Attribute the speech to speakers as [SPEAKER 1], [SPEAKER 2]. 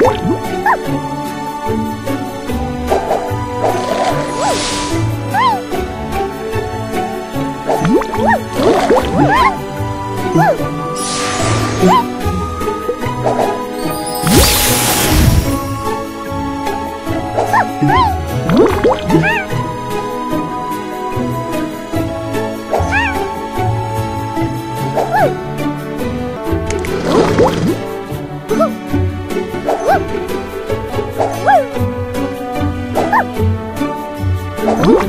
[SPEAKER 1] Woo! Woo!